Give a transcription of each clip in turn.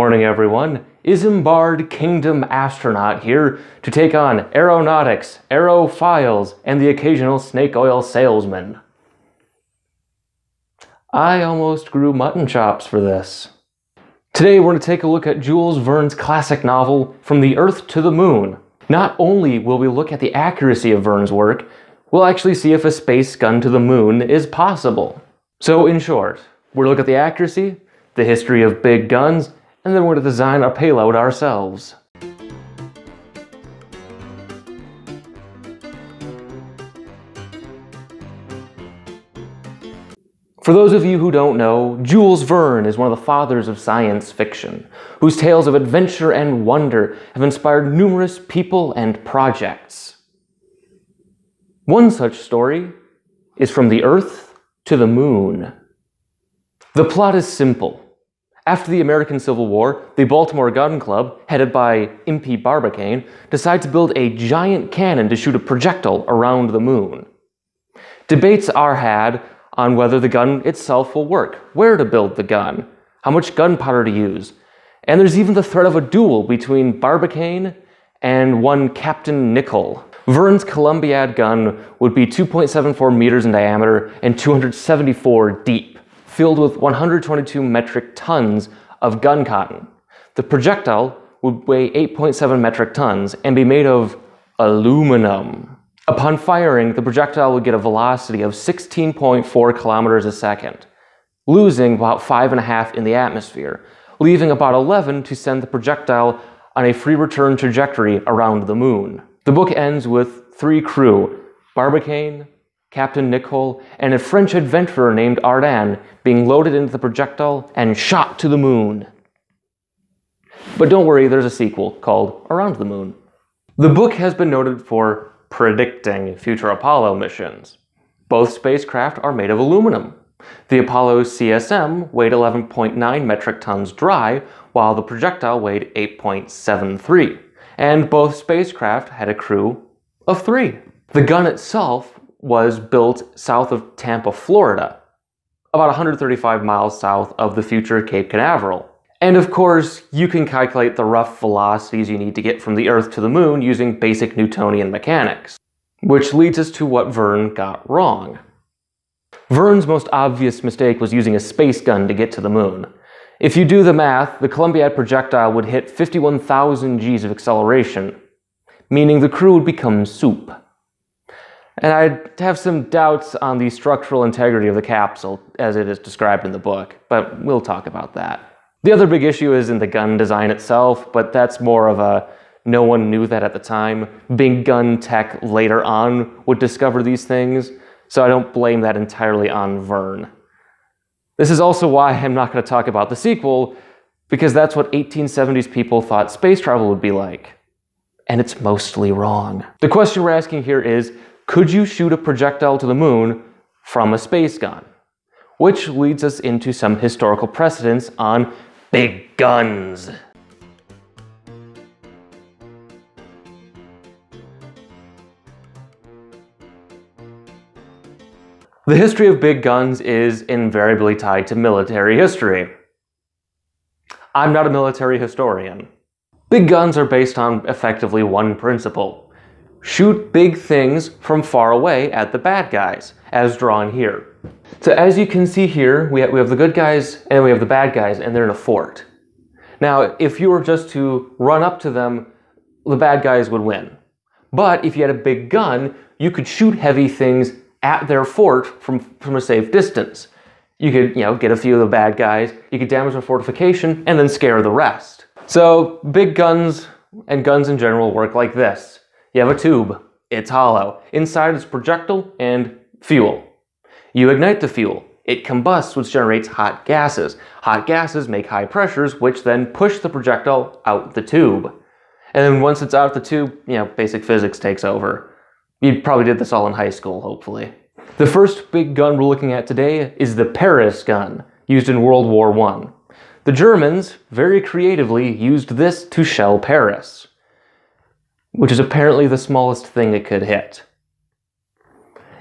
Morning, everyone. Isambard Kingdom astronaut here to take on aeronautics, aerophiles, and the occasional snake oil salesman. I almost grew mutton chops for this. Today, we're going to take a look at Jules Verne's classic novel, From the Earth to the Moon. Not only will we look at the accuracy of Verne's work, we'll actually see if a space gun to the moon is possible. So, in short, to look at the accuracy, the history of big guns, and then we're going to design our payload ourselves. For those of you who don't know, Jules Verne is one of the fathers of science fiction, whose tales of adventure and wonder have inspired numerous people and projects. One such story is From the Earth to the Moon. The plot is simple. After the American Civil War, the Baltimore Gun Club, headed by Impey Barbicane, decide to build a giant cannon to shoot a projectile around the moon. Debates are had on whether the gun itself will work, where to build the gun, how much gunpowder to use, and there's even the threat of a duel between Barbicane and one Captain Nicholl. Verne's Columbiad gun would be 2.74 meters in diameter and 274 deep filled with 122 metric tons of gun cotton. The projectile would weigh 8.7 metric tons and be made of aluminum. Upon firing, the projectile would get a velocity of 16.4 kilometers a second, losing about 5.5 in the atmosphere, leaving about 11 to send the projectile on a free return trajectory around the moon. The book ends with three crew Barbicane, Captain Nicholl, and a French adventurer named Ardan being loaded into the projectile and shot to the moon. But don't worry, there's a sequel called Around the Moon. The book has been noted for predicting future Apollo missions. Both spacecraft are made of aluminum. The Apollo CSM weighed 11.9 metric tons dry, while the projectile weighed 8.73. And both spacecraft had a crew of three. The gun itself was built south of Tampa, Florida, about 135 miles south of the future Cape Canaveral. And of course, you can calculate the rough velocities you need to get from the Earth to the Moon using basic Newtonian mechanics. Which leads us to what Verne got wrong. Verne's most obvious mistake was using a space gun to get to the Moon. If you do the math, the Columbiad projectile would hit 51,000 g's of acceleration, meaning the crew would become soup. And I have some doubts on the structural integrity of the capsule as it is described in the book, but we'll talk about that. The other big issue is in the gun design itself, but that's more of a no one knew that at the time. Big gun tech later on would discover these things, so I don't blame that entirely on Verne. This is also why I'm not going to talk about the sequel, because that's what 1870s people thought space travel would be like. And it's mostly wrong. The question we're asking here is could you shoot a projectile to the moon from a space gun? Which leads us into some historical precedents on big guns. The history of big guns is invariably tied to military history. I'm not a military historian. Big guns are based on effectively one principle shoot big things from far away at the bad guys, as drawn here. So as you can see here, we have, we have the good guys and we have the bad guys, and they're in a fort. Now, if you were just to run up to them, the bad guys would win. But if you had a big gun, you could shoot heavy things at their fort from, from a safe distance. You could, you know, get a few of the bad guys, you could damage their fortification, and then scare the rest. So big guns and guns in general work like this. You have a tube. It's hollow. Inside is projectile and fuel. You ignite the fuel. It combusts, which generates hot gases. Hot gases make high pressures, which then push the projectile out the tube. And then once it's out the tube, you know, basic physics takes over. You probably did this all in high school, hopefully. The first big gun we're looking at today is the Paris gun, used in World War I. The Germans, very creatively, used this to shell Paris, which is apparently the smallest thing it could hit.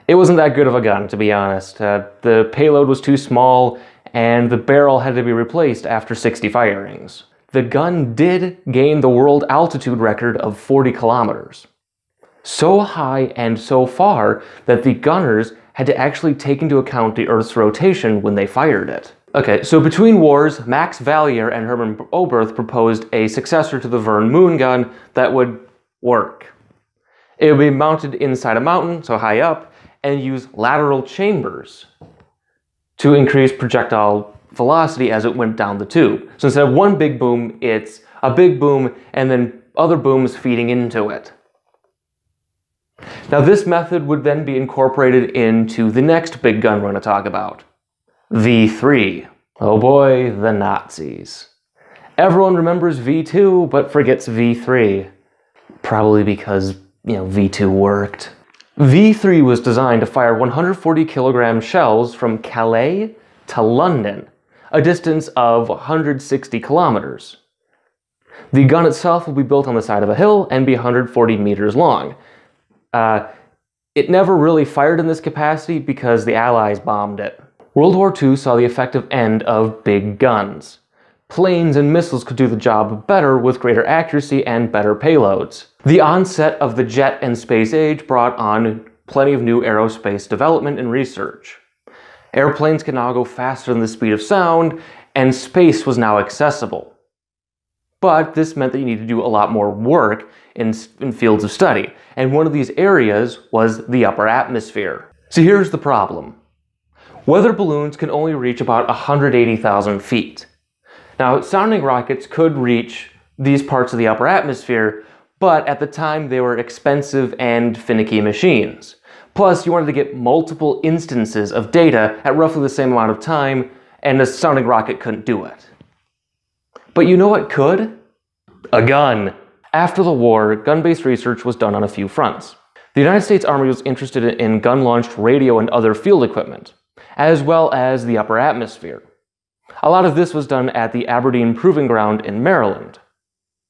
It wasn't that good of a gun, to be honest. Uh, the payload was too small, and the barrel had to be replaced after 60 firings. The gun did gain the world altitude record of 40 kilometers. So high and so far that the gunners had to actually take into account the Earth's rotation when they fired it. Okay, so between wars, Max Valier and Hermann Oberth proposed a successor to the Verne moon gun that would work. It would be mounted inside a mountain, so high up, and use lateral chambers to increase projectile velocity as it went down the tube. So instead of one big boom, it's a big boom and then other booms feeding into it. Now this method would then be incorporated into the next big gun we're going to talk about. V3. Oh boy, the Nazis. Everyone remembers V2 but forgets V3. Probably because, you know, V2 worked. V3 was designed to fire 140 kilogram shells from Calais to London, a distance of 160 kilometers. The gun itself will be built on the side of a hill and be 140 meters long. Uh, it never really fired in this capacity because the Allies bombed it. World War II saw the effective end of big guns. Planes and missiles could do the job better with greater accuracy and better payloads. The onset of the jet and space age brought on plenty of new aerospace development and research. Airplanes can now go faster than the speed of sound, and space was now accessible. But this meant that you needed to do a lot more work in, in fields of study, and one of these areas was the upper atmosphere. So here's the problem. Weather balloons can only reach about 180,000 feet. Now, sounding rockets could reach these parts of the upper atmosphere, but at the time they were expensive and finicky machines. Plus, you wanted to get multiple instances of data at roughly the same amount of time, and a sounding rocket couldn't do it. But you know what could? A gun. After the war, gun-based research was done on a few fronts. The United States Army was interested in gun-launched radio and other field equipment, as well as the upper atmosphere. A lot of this was done at the Aberdeen Proving Ground in Maryland,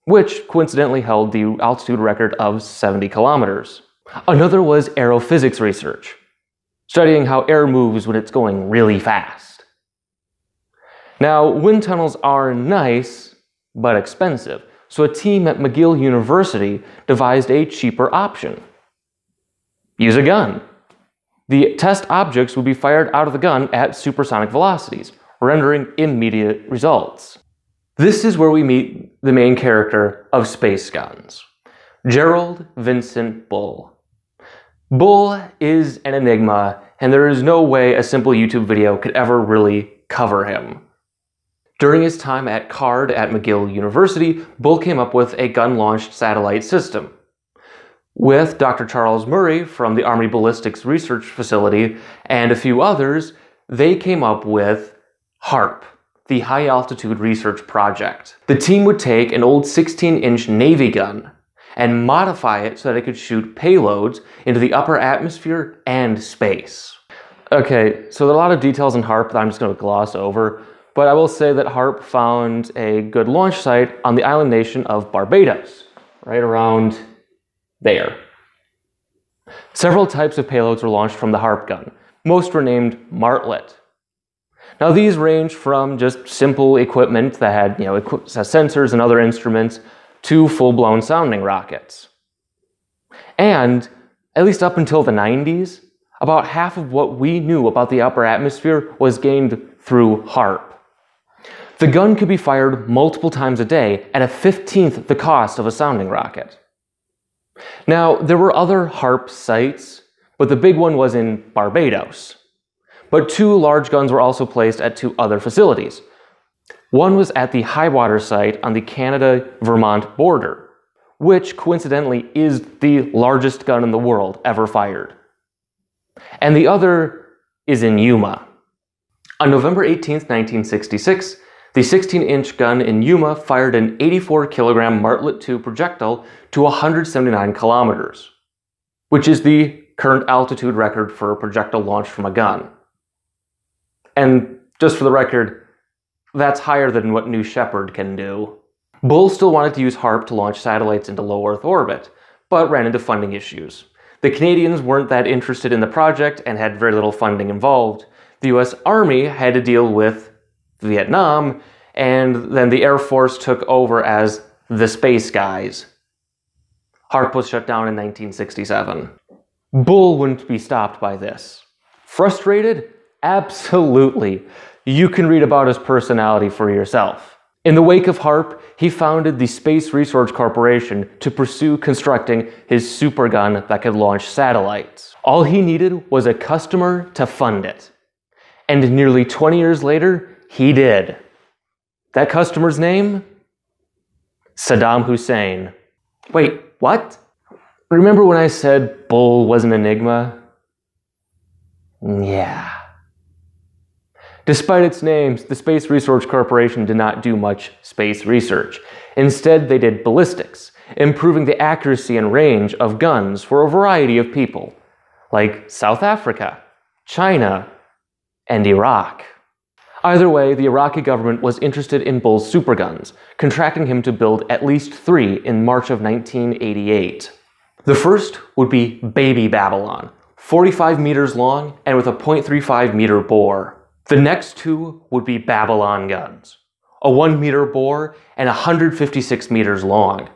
which coincidentally held the altitude record of 70 kilometers. Another was aerophysics research, studying how air moves when it's going really fast. Now, wind tunnels are nice, but expensive, so a team at McGill University devised a cheaper option. Use a gun. The test objects would be fired out of the gun at supersonic velocities, rendering immediate results. This is where we meet the main character of Space Guns, Gerald Vincent Bull. Bull is an enigma, and there is no way a simple YouTube video could ever really cover him. During his time at CARD at McGill University, Bull came up with a gun-launched satellite system. With Dr. Charles Murphy from the Army Ballistics Research Facility and a few others, they came up with HARP, the High Altitude Research Project. The team would take an old 16-inch Navy gun and modify it so that it could shoot payloads into the upper atmosphere and space. Okay, so there are a lot of details in HARP that I'm just going to gloss over, but I will say that HARP found a good launch site on the island nation of Barbados, right around there. Several types of payloads were launched from the HARP gun. Most were named Martlet. Now these range from just simple equipment that had, you know, uh, sensors and other instruments to full-blown sounding rockets. And at least up until the 90s, about half of what we knew about the upper atmosphere was gained through HARP. The gun could be fired multiple times a day at a 15th the cost of a sounding rocket. Now, there were other HARP sites, but the big one was in Barbados. But two large guns were also placed at two other facilities. One was at the Highwater site on the Canada-Vermont border, which coincidentally is the largest gun in the world ever fired. and the other is in Yuma. On November 18, 1966, the 16 inch gun in Yuma fired an 84 kilogram Martlet 2 projectile to 179 kilometers, which is the current altitude record for a projectile launched from a gun. And just for the record, that's higher than what New Shepard can do. Bull still wanted to use HARP to launch satellites into low Earth orbit, but ran into funding issues. The Canadians weren't that interested in the project and had very little funding involved. The US Army had to deal with Vietnam, and then the Air Force took over as the Space Guys. HARP was shut down in 1967. Bull wouldn't be stopped by this. Frustrated? Absolutely. You can read about his personality for yourself. In the wake of HARP, he founded the Space Research Corporation to pursue constructing his supergun that could launch satellites. All he needed was a customer to fund it. And nearly 20 years later, he did. That customer's name? Saddam Hussein. Wait, what? Remember when I said Bull was an enigma? Yeah. Despite its names, the Space Research Corporation did not do much space research. Instead, they did ballistics, improving the accuracy and range of guns for a variety of people, like South Africa, China, and Iraq. Either way, the Iraqi government was interested in Bull's superguns, contracting him to build at least three in March of 1988. The first would be Baby Babylon, 45 meters long and with a 0.35 meter bore. The next two would be Babylon guns, a 1 meter bore and 156 meters long.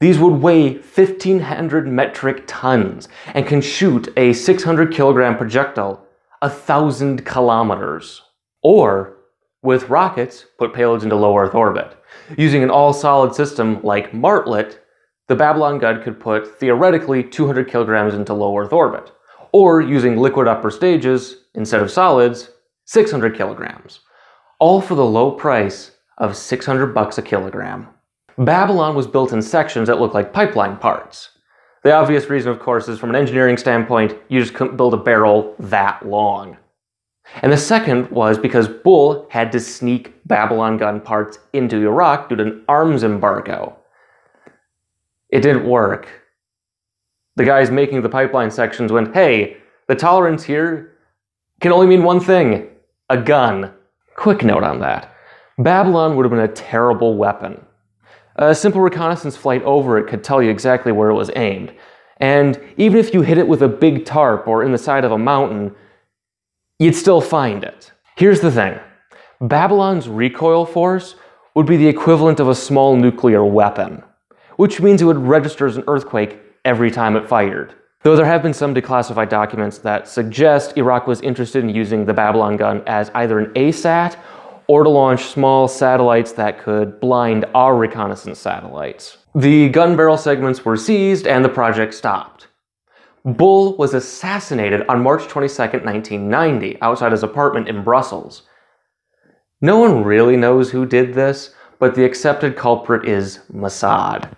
These would weigh 1,500 metric tons and can shoot a 600 kilogram projectile a thousand kilometers. Or, with rockets, put payloads into low Earth orbit. Using an all solid system like Martlet, the Babylon gun could put theoretically 200 kilograms into low Earth orbit. Or using liquid upper stages instead of solids, 600 kilograms, all for the low price of 600 bucks a kilogram. Babylon was built in sections that look like pipeline parts. The obvious reason, of course, is from an engineering standpoint, you just couldn't build a barrel that long. And the second was because Bull had to sneak Babylon gun parts into Iraq due to an arms embargo. It didn't work. The guys making the pipeline sections went, hey, the tolerance here can only mean one thing a gun. Quick note on that. Babylon would have been a terrible weapon. A simple reconnaissance flight over it could tell you exactly where it was aimed. And even if you hit it with a big tarp or in the side of a mountain, you'd still find it. Here's the thing Babylon's recoil force would be the equivalent of a small nuclear weapon, which means it would register as an earthquake every time it fired. Though there have been some declassified documents that suggest Iraq was interested in using the Babylon gun as either an ASAT or to launch small satellites that could blind our reconnaissance satellites. The gun barrel segments were seized and the project stopped. Bull was assassinated on March 22, 1990, outside his apartment in Brussels. No one really knows who did this, but the accepted culprit is Mossad.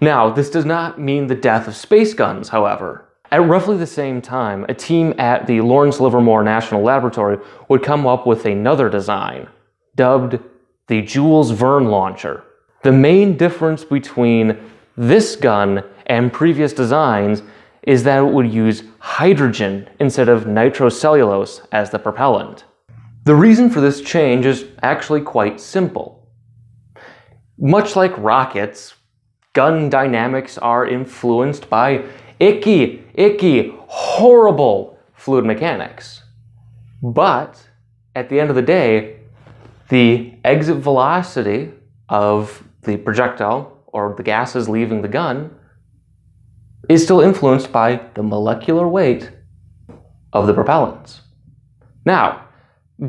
Now, this does not mean the death of space guns, however. At roughly the same time, a team at the Lawrence Livermore National Laboratory would come up with another design, dubbed the Jules Verne launcher. The main difference between this gun and previous designs is that it would use hydrogen instead of nitrocellulose as the propellant. The reason for this change is actually quite simple. Much like rockets, gun dynamics are influenced by icky, icky, horrible fluid mechanics. But at the end of the day, the exit velocity of the projectile or the gases leaving the gun is still influenced by the molecular weight of the propellants. Now,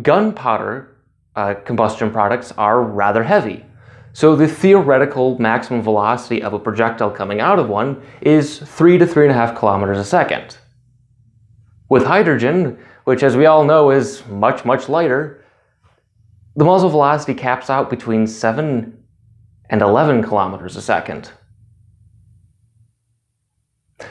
gunpowder uh, combustion products are rather heavy. So the theoretical maximum velocity of a projectile coming out of one is 3 to 3.5 kilometers a second. With hydrogen, which as we all know is much, much lighter, the muzzle velocity caps out between 7 and 11 kilometers a second.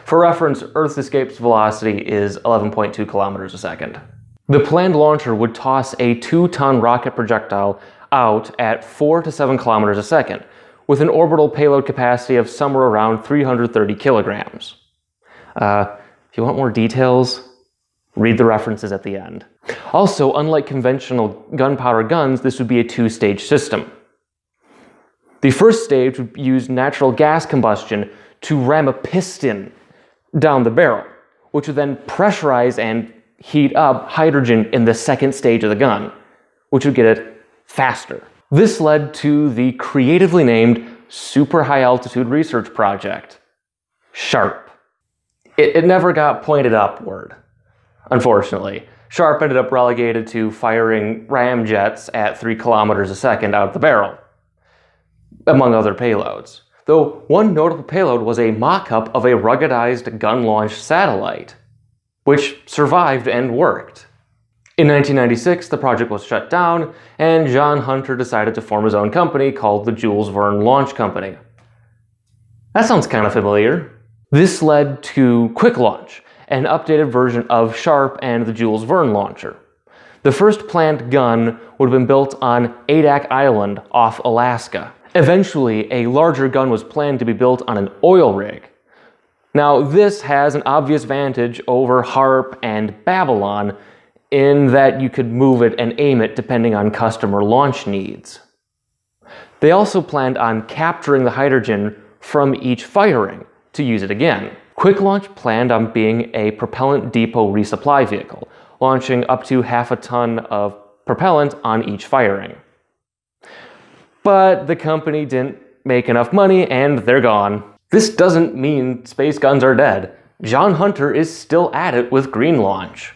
For reference, Earth escape velocity is 11.2 kilometers a second. The planned launcher would toss a two ton rocket projectile out at 4 to 7 kilometers a second, with an orbital payload capacity of somewhere around 330 kilograms. Uh, if you want more details, read the references at the end. Also, unlike conventional gunpowder guns, this would be a two stage system. The first stage would use natural gas combustion to ram a piston down the barrel, which would then pressurize and heat up hydrogen in the second stage of the gun, which would get it faster. This led to the creatively named Super High Altitude Research Project, SHARP. It, it never got pointed upward, unfortunately. Sharp ended up relegated to firing ramjets at 3 kilometers a second out of the barrel, among other payloads. Though one notable payload was a mock up of a ruggedized gun launched satellite, which survived and worked. In 1996, the project was shut down, and John Hunter decided to form his own company called the Jules Verne Launch Company. That sounds kind of familiar. This led to Quicklaunch, an updated version of Sharp and the Jules Verne launcher. The first planned gun would have been built on Adak Island off Alaska. Eventually, a larger gun was planned to be built on an oil rig. Now, this has an obvious vantage over HARP and Babylon in that you could move it and aim it depending on customer launch needs. They also planned on capturing the hydrogen from each firing to use it again. Quicklaunch planned on being a propellant depot resupply vehicle, launching up to half a ton of propellant on each firing. But the company didn't make enough money and they're gone. This doesn't mean space guns are dead. John Hunter is still at it with Green Launch.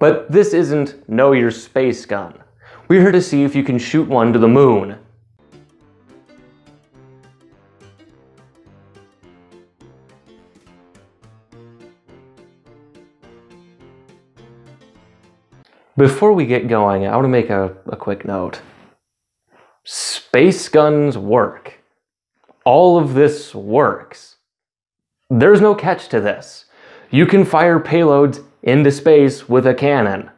But this isn't Know Your Space Gun. We're here to see if you can shoot one to the moon. Before we get going, I want to make a, a quick note. Space guns work. All of this works. There's no catch to this. You can fire payloads into space with a cannon.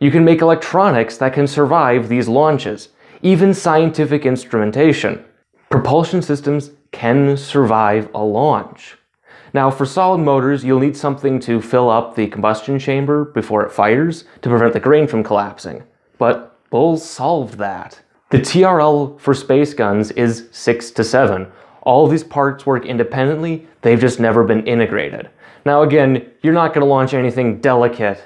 You can make electronics that can survive these launches, even scientific instrumentation. Propulsion systems can survive a launch. Now, for solid motors, you'll need something to fill up the combustion chamber before it fires to prevent the grain from collapsing. But Bulls solved that. The TRL for space guns is 6 to 7. All these parts work independently, they've just never been integrated. Now again, you're not going to launch anything delicate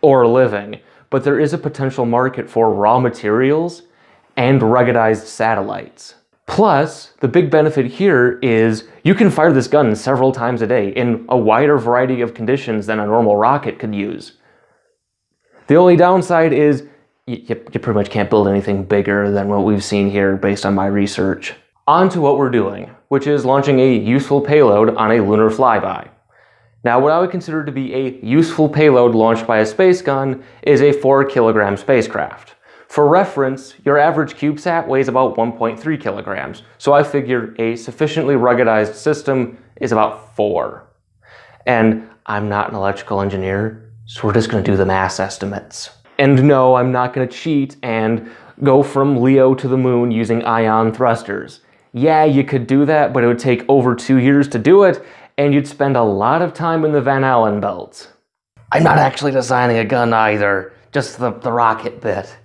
or living, but there is a potential market for raw materials and ruggedized satellites. Plus, the big benefit here is you can fire this gun several times a day in a wider variety of conditions than a normal rocket could use. The only downside is you, you, pretty much can't build anything bigger than what we've seen here based on my research. On to what we're doing, which is launching a useful payload on a lunar flyby. Now, what I would consider to be a useful payload launched by a space gun is a 4 kilogram spacecraft. For reference, your average CubeSat weighs about 1.3 kilograms, so I figure a sufficiently ruggedized system is about 4. And I'm not an electrical engineer, so we're just going to do the mass estimates. And no, I'm not going to cheat and go from LEO to the moon using ion thrusters. Yeah, you could do that, but it would take over two years to do it, and you'd spend a lot of time in the Van Allen belt. I'm not actually designing a gun either, just the, the rocket bit.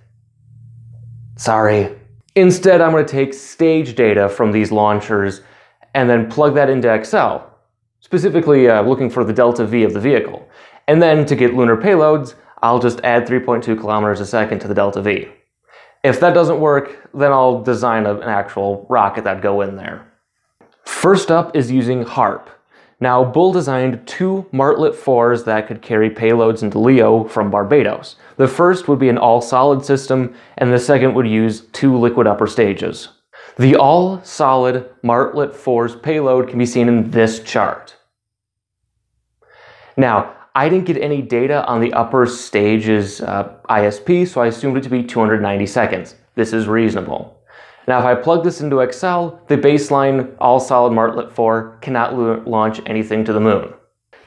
Sorry. Instead, I'm going to take stage data from these launchers and then plug that into Excel, specifically uh, looking for the delta V of the vehicle. And then to get lunar payloads, I'll just add 3.2 kilometers a second to the delta V. If that doesn't work, then I'll design a, an actual rocket that'd go in there. First up is using HARP, now, Bull designed two Martlet 4s that could carry payloads into LEO from Barbados. The first would be an all-solid system, and the second would use two liquid upper stages. The all-solid Martlet 4's payload can be seen in this chart. Now, I didn't get any data on the upper stage's uh, ISP, so I assumed it to be 290 seconds. This is reasonable. Now, if I plug this into Excel, the baseline all solid Martlet 4 cannot launch anything to the moon.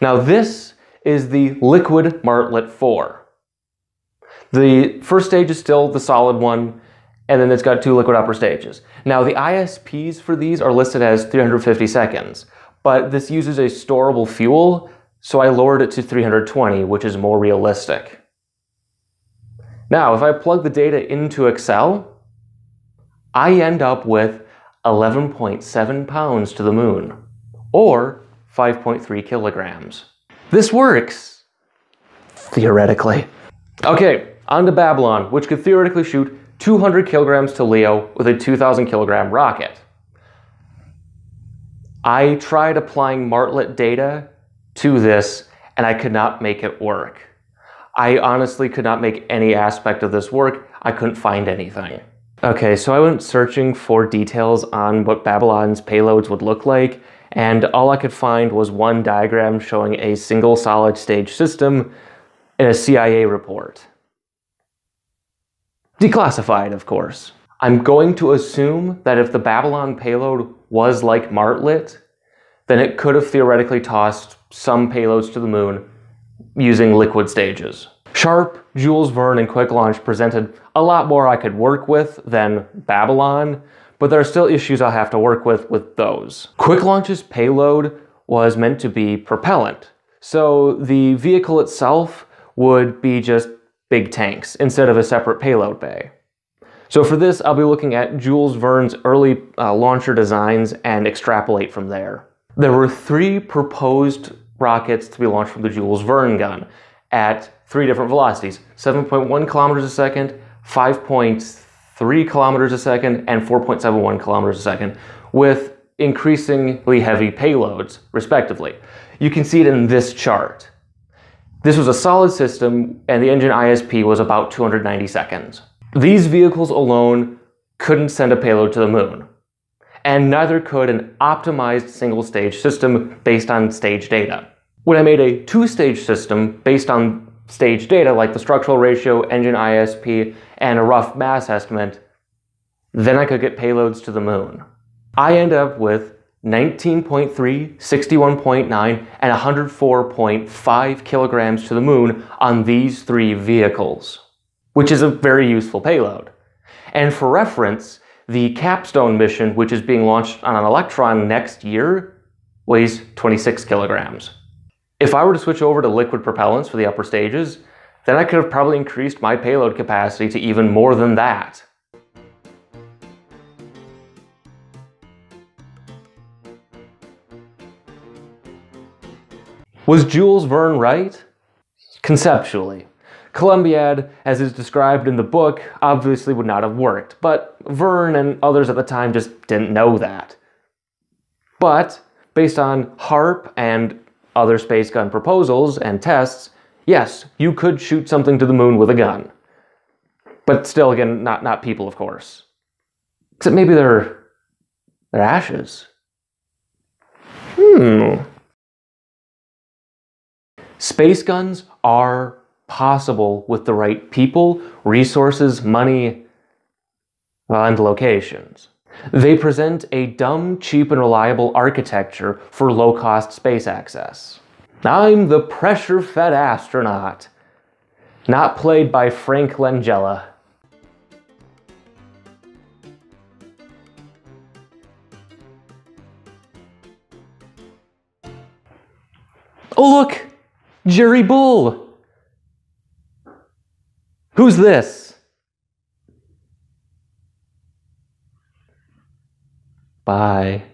Now, this is the liquid Martlet 4. The first stage is still the solid one, and then it's got two liquid upper stages. Now, the ISPs for these are listed as 350 seconds, but this uses a storable fuel, so I lowered it to 320, which is more realistic. Now, if I plug the data into Excel, I end up with 11.7 pounds to the moon, or 5.3 kilograms. This works, theoretically. Okay, on to Babylon, which could theoretically shoot 200 kilograms to LEO with a 2,000 kilogram rocket. I tried applying Martlet data to this and I could not make it work. I honestly could not make any aspect of this work. I couldn't find anything. Okay, so I went searching for details on what Babylon's payloads would look like, and all I could find was one diagram showing a single solid stage system in a CIA report. Declassified, of course. I'm going to assume that if the Babylon payload was like Martlet, then it could have theoretically tossed some payloads to the moon using liquid stages. Sharp, Jules Verne, and Quicklaunch presented a lot more I could work with than Babylon, but there are still issues I'll have to work with with those. Quicklaunch's payload was meant to be propellant, so the vehicle itself would be just big tanks instead of a separate payload bay. So for this, I'll be looking at Jules Verne's early uh, launcher designs and extrapolate from there. There were three proposed rockets to be launched from the Jules Verne gun at three different velocities 7.1 kilometers a second, 5.3 kilometers a second, and 4.71 kilometers a second, with increasingly heavy payloads, respectively. You can see it in this chart. This was a solid system, and the engine ISP was about 290 seconds. These vehicles alone couldn't send a payload to the moon, and neither could an optimized single stage system based on stage data. When I made a two stage system based on stage data like the structural ratio, engine ISP, and a rough mass estimate, then I could get payloads to the moon. I end up with 19.3, 61.9, and 104.5 kilograms to the moon on these three vehicles, which is a very useful payload. And for reference, the Capstone mission, which is being launched on an Electron next year, weighs 26 kilograms. If I were to switch over to liquid propellants for the upper stages, then I could have probably increased my payload capacity to even more than that. Was Jules Verne right? Conceptually. Columbiad, as is described in the book, obviously would not have worked, but Verne and others at the time just didn't know that. But, based on HARP and other space gun proposals and tests, yes, you could shoot something to the moon with a gun. But still, again, not, not people, of course. Except maybe they're, they're ashes. Hmm. Space guns are possible with the right people, resources, money, and locations. They present a dumb, cheap, and reliable architecture for low-cost space access. I'm the pressure-fed astronaut, not played by Frank Langella. Oh look! Jerry Bull! Who's this? Bye.